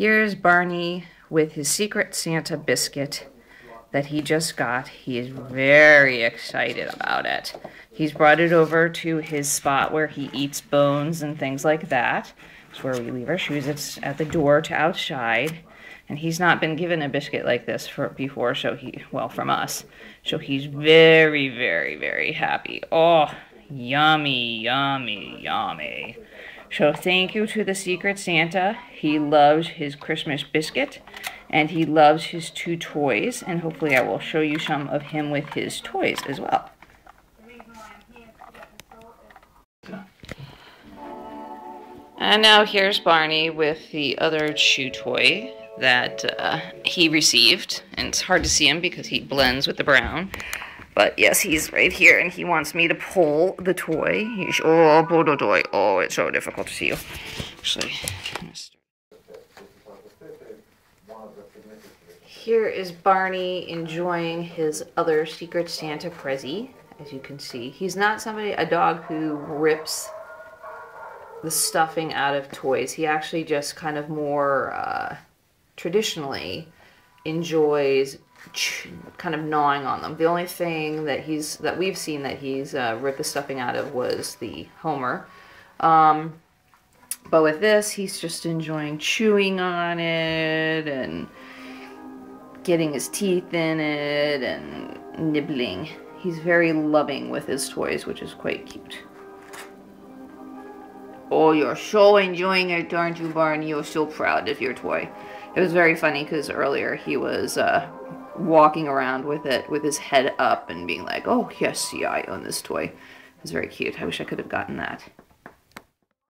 Here's Barney with his Secret Santa biscuit that he just got. He is very excited about it. He's brought it over to his spot where he eats bones and things like that. It's where we leave our shoes. It's at the door to outside. And he's not been given a biscuit like this for before, so he, well, from us. So he's very, very, very happy. Oh, yummy, yummy, yummy. So thank you to the Secret Santa. He loves his Christmas biscuit and he loves his two toys and hopefully I will show you some of him with his toys as well. And now here's Barney with the other chew toy that uh, he received. And it's hard to see him because he blends with the brown. But yes, he's right here, and he wants me to pull the toy. He's, oh, pull the toy. Oh, it's so difficult to see you. Actually, here is Barney enjoying his other Secret Santa pressie, as you can see. He's not somebody, a dog who rips the stuffing out of toys. He actually just kind of more uh, traditionally enjoys kind of gnawing on them. The only thing that he's that we've seen that he's uh, ripped the stuffing out of was the Homer. Um, but with this, he's just enjoying chewing on it and getting his teeth in it and nibbling. He's very loving with his toys, which is quite cute. Oh, you're so enjoying it, aren't you, Barney? You're so proud of your toy. It was very funny because earlier he was uh, walking around with it with his head up and being like, oh, yes, yeah, I own this toy. It was very cute. I wish I could have gotten that.